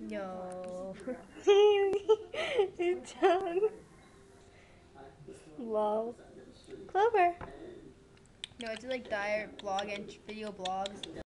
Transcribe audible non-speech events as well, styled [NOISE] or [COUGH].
No. it's [LAUGHS] done. Lol. Clover. No, it's like diet blog and video blogs.